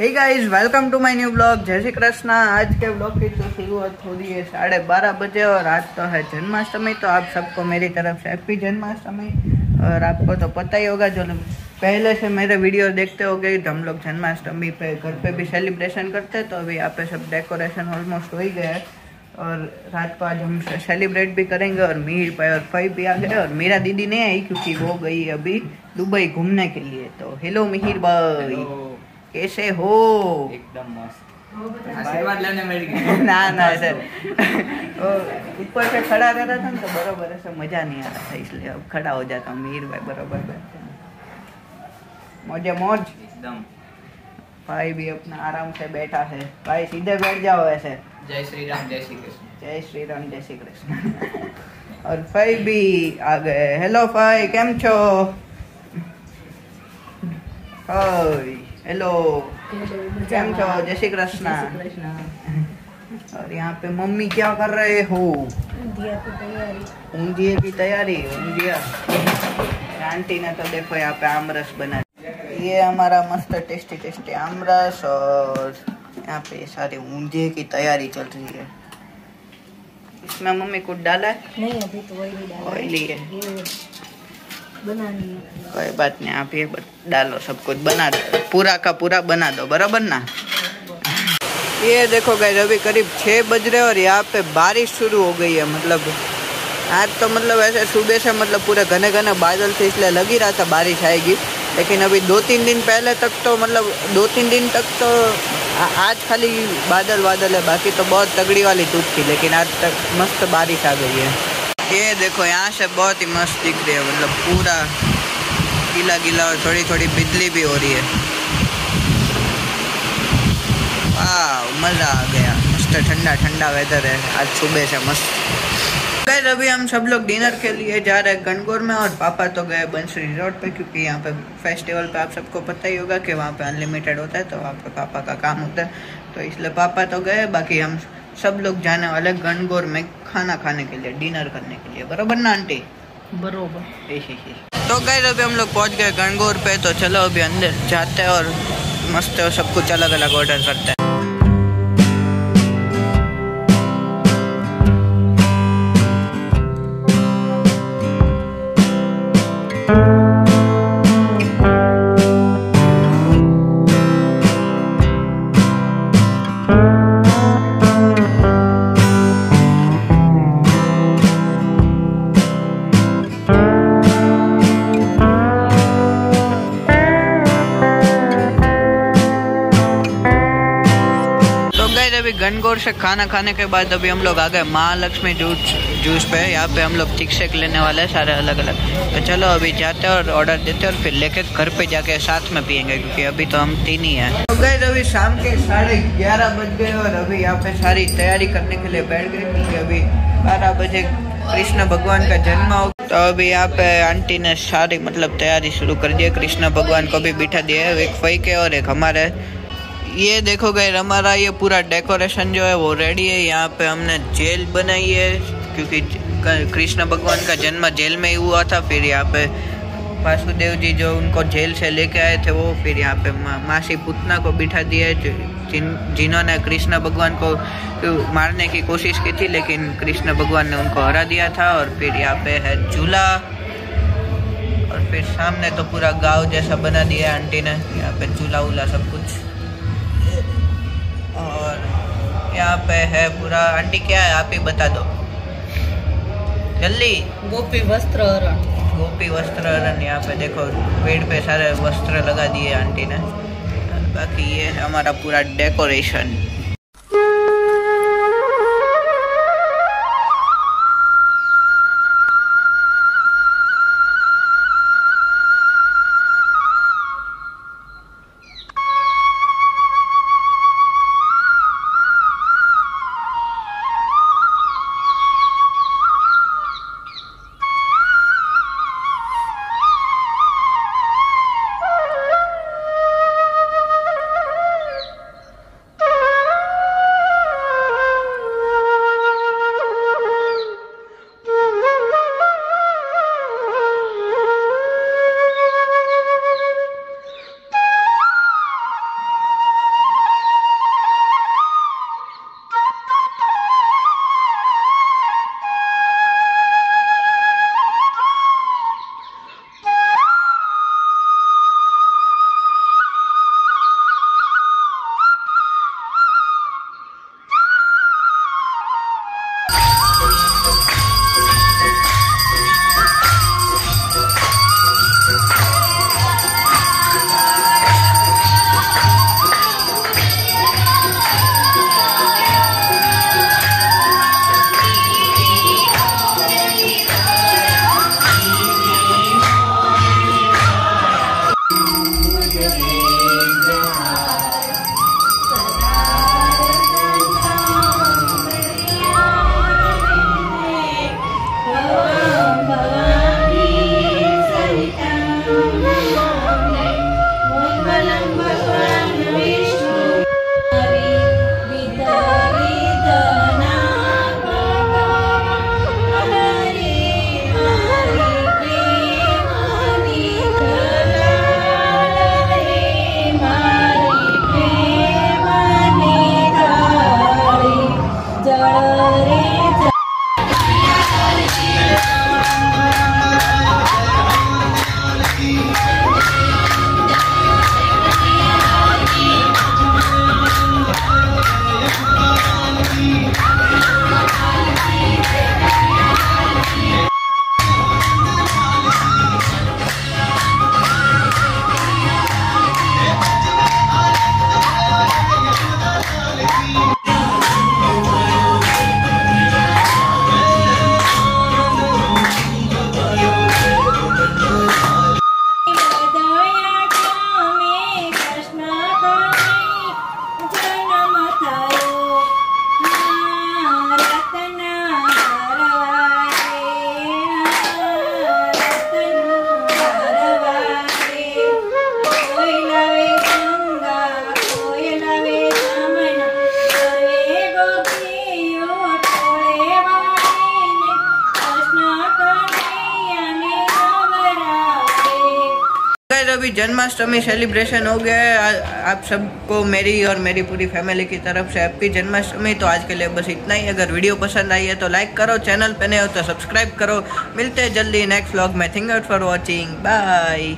Hey guys welcome to my new blog जय श्री कृष्णा आज के ब्लॉग की तो शुरुआत हो रही है साढ़े बारह बजे और आज तो है जन्माष्टमी तो आप सबको मेरी तरफ़ से हैप्पी जन्माष्टमी। और आपको तो पता ही होगा, जो लोग पहले से मेरे वीडियो देखते हो गए तो हम लोग जन्माष्टमी पे घर पे भी सेलिब्रेशन करते हैं तो अभी यहाँ पे सब डेकोरेशन ऑलमोस्ट हो ही गया है। और रात को आज हम सेलिब्रेट भी करेंगे और मीर भाई और फई भी आ गए और मेरा दीदी नहीं आई, क्योंकि वो गई अभी दुबई घूमने के लिए। तो हेलो मिहिर भाई। कैसे हो एकदम मस्त आशीर्वाद लेने मिल गए ना ना सर वो ऊपर से खड़ा रहता था ना तो बरोबर ऐसा मजा नहीं आ रहा था इसलिए अब खड़ा हो जाता हूँ मीर भाई बरोबर बैठते हैं मौजे मौज एकदम भाई भी अपना आराम से बैठा है भाई सीधे बैठ जाओ ऐसे जय श्री राम जय श्री कृष्ण जय श्री राम जय श्री कृष्ण और फाई भी आ गए हेलो फाई કેમ છો હાય હેલો કેમ છો जय श्री कृष्ण और यहाँ पे मम्मी क्या कर रहे हो ऊंधिए की तैयारी ऊंधिया आंटी ने तो देखो यहाँ पे आमरस बना ये हमारा मस्त टेस्टी टेस्टी आमरस और यहाँ पे सारी ऊंधिए की तैयारी चल रही है इसमें मम्मी कुछ डाला है नहीं अभी तो वही नहीं डाला ऑयली है ये बनानी है कोई बात नहीं आप ये डालो सब कुछ बना दो पूरा का पूरा बना दो बराबर ना ये देखो गए अभी करीब छः बज रहे और यहाँ पे बारिश शुरू हो गई है मतलब आज तो मतलब ऐसे सुबह से मतलब पूरे घने घने बादल थे इसलिए लग ही रहा था बारिश आएगी लेकिन अभी दो तीन दिन पहले तक तो मतलब दो तीन दिन तक तो आज खाली बादल बादल है बाकी तो बहुत तगड़ी वाली धूप थी लेकिन आज तक मस्त बारिश आ गई है ये देखो यहाँ से बहुत ही मस्त दिख रही है मतलब पूरा गीला गीला और थोड़ी थोड़ी बिजली भी हो रही है। मज़ा आ गया। मस्त ठंडा ठंडा वेदर है। आज सुबह से मस्त। Guys, अभी हम सब लोग डिनर के लिए जा रहे हैं गणगौर में और पापा तो गए बंस रिजॉर्ट पे क्योंकि यहाँ पे फेस्टिवल पे आप सबको पता ही होगा कि वहाँ पे अनलिमिटेड होता है तो वहाँ पे पापा का काम होता है। तो इसलिए पापा तो गए बाकी हम सब लोग जाने वाले गणगौर में खाना खाने के लिए डिनर करने के लिए बरोबर ना आंटी? बरोबर। तो गए अभी हम लोग पहुँच गए गणगौर पे तो चलो अभी अंदर जाते हैं और मस्त सब कुछ अलग अलग ऑर्डर करते हैं। गणगौर से खाना खाने के बाद अभी हम लोग आ गए। महालक्ष्मी जूस जूस पे। यहाँ पे हम लोग थिक शेक लेने वाले हैं सारे अलग अलग तो चलो अभी जाते हैं और ऑर्डर देते हैं और फिर लेके घर पे जाके साथ में पियेंगे, क्योंकि अभी तो हम तीन ही हैं। तो गए अभी शाम के साढ़े ग्यारह बज गए और अभी यहाँ पे सारी तैयारी करने के लिए बैठ गए, क्योंकि अभी बारह बजे कृष्ण भगवान का जन्म हो। तो अभी यहाँ पे आंटी ने सारी मतलब तैयारी शुरू कर दी कृष्ण भगवान को भी बिठा दिया है, एक फई के और एक हमारे। ये देखो गए हमारा ये पूरा डेकोरेशन जो है वो रेडी है। यहाँ पे हमने जेल बनाई है, क्योंकि कृष्ण भगवान का जन्म जेल में ही हुआ था। फिर यहाँ पे वासुदेव जी जो उनको जेल से लेके आए थे, वो फिर यहाँ पे मासी पुतना को बिठा दिया जिन जिन्होंने कृष्ण भगवान को मारने की कोशिश की थी, लेकिन कृष्ण भगवान ने उनको हरा दिया था और फिर यहाँ पे है झूला और फिर सामने तो पूरा गाँव जैसा बना दिया आंटी ने। यहाँ पे झूला वूला सब कुछ। यहाँ पे है पूरा? आंटी क्या है? आप ही बता दो। जल्दी। गोपी वस्त्र हरण। गोपी वस्त्र हरण यहाँ पे देखो पेड़ पे सारे वस्त्र लगा दिए आंटी ने। बाकी ये हमारा पूरा डेकोरेशन। अभी जन्माष्टमी सेलिब्रेशन हो गया है। आप सबको मेरी और मेरी पूरी फैमिली की तरफ़ से आपकी जन्माष्टमी। तो आज के लिए बस इतना ही। अगर वीडियो पसंद आई है तो लाइक करो चैनल पे नए हो तो सब्सक्राइब करो। मिलते हैं जल्दी नेक्स्ट व्लॉग में। Thank you for watching bye